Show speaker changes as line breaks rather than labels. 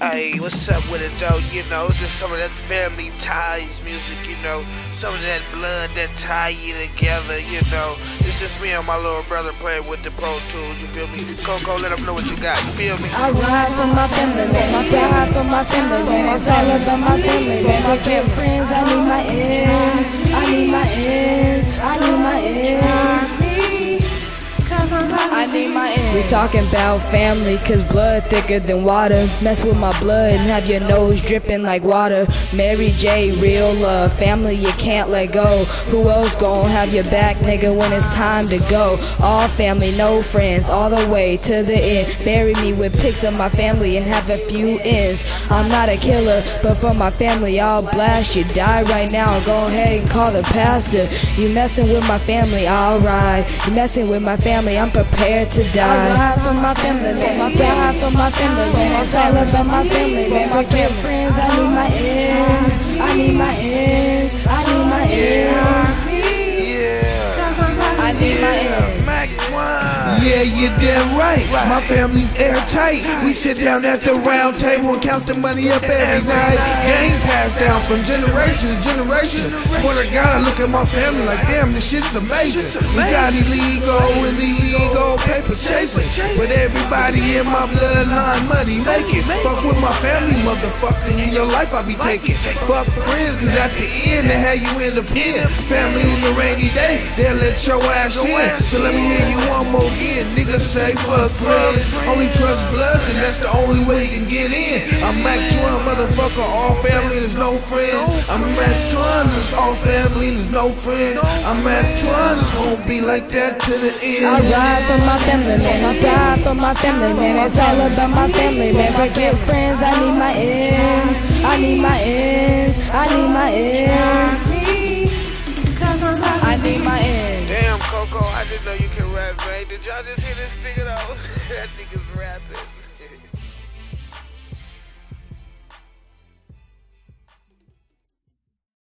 Hey, what's up with it though? You know, just some of that family ties music, you know, some of that blood that tie you together, you know. It's just me and my little brother playing with the Pro Tools, you feel me? Coco, let them know what you got, you feel me?
I ride for my family. I ride for my family, man. It's all about my family, man. I get friends, I need my ends. I need my ends. We talking about family, cause blood thicker than water. Mess with my blood and have your nose dripping like water. Mary J, real love. Family you can't let go. Who else gon' have your back, nigga, when it's time to go? All family, no friends, all the way to the end. Bury me with pics of my family and have a few ends. I'm not a killer, but for my family, I'll blast you. Die right now, go ahead and call the pastor. You messing with my family, ride. You messing with my family, I'm prepared to die. I ride for my family, man. I ride for my family, man. It's all about my family, man. My family, friends, I need my ends.
Yeah,
you're damn right. My family's airtight. We sit down at the round table and count the money up every night. Game passed down from generation to generation. Swear to God, I look at my family like, damn, this shit's amazing. We got illegal and illegal paper chasing. But everybody in my bloodline money making. Fuck with my family, motherfucker. In your life, I be taking. Fuck friends, cause at the end, they have you in the pen. Family in the rainy day, they'll let your ass in. So let me hear you one more again. Niggas say fuck friends. Only trust blood, cause that's the only way you can get in. I'm Mac Twon, motherfucker, all family there's no friends. I'm Mac Twon, there's all family there's no friends. I'm Mac Twon, it's gonna be like that to the end.
I ride for my family, man. I ride for my family, man. It's all about my family, man. Forget friends, I need my ends. I need my ends. I need my ends. I need my ends.
Damn, Coco, I didn't know you can rap, man. Did y'all just hear this nigga though? that nigga's rapping.